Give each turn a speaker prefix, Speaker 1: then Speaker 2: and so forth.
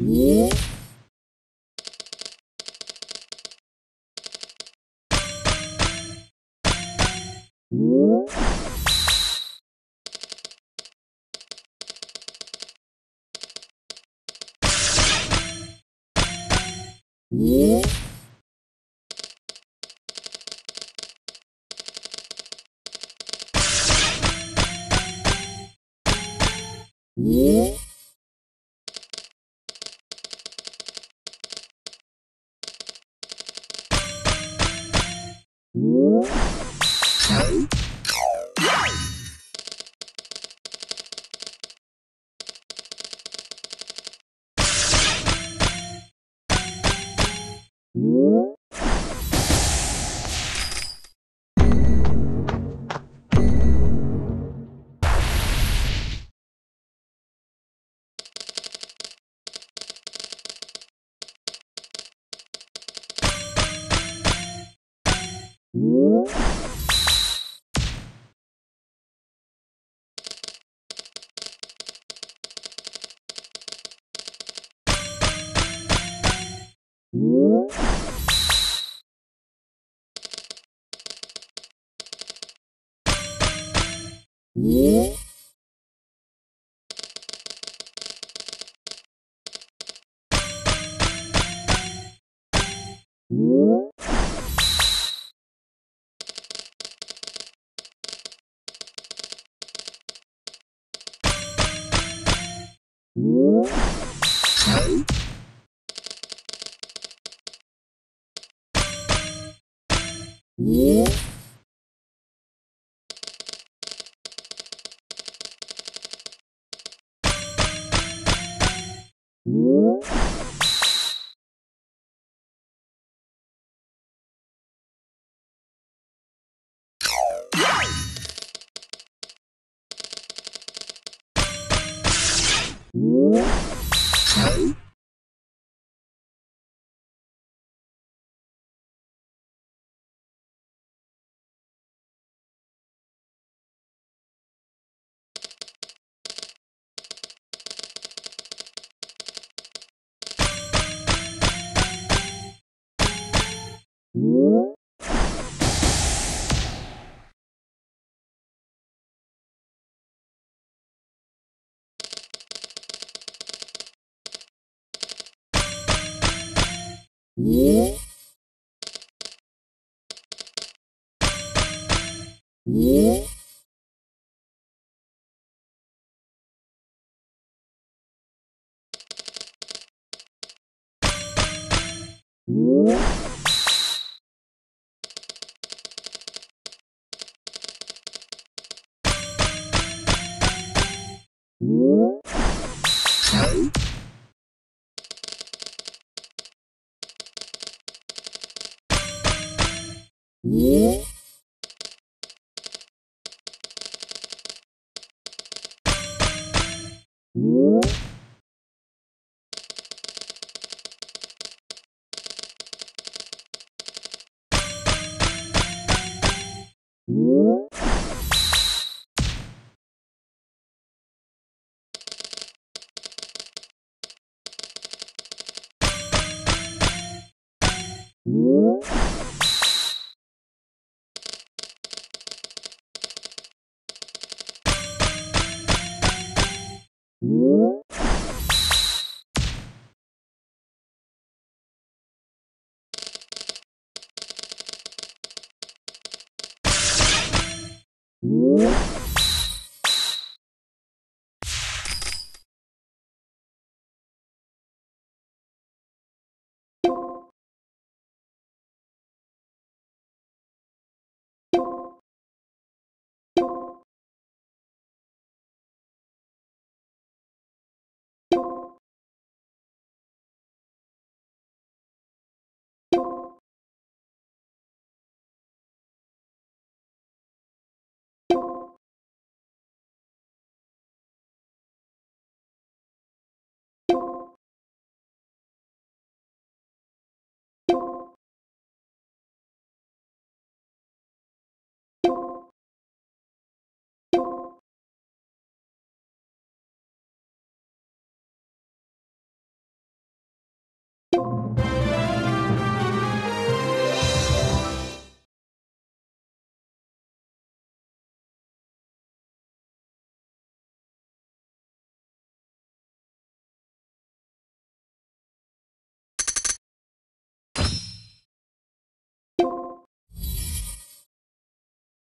Speaker 1: 오? 오? 오? 오? 예? 음? Whoa! Whoa! 예? 예? Ooh.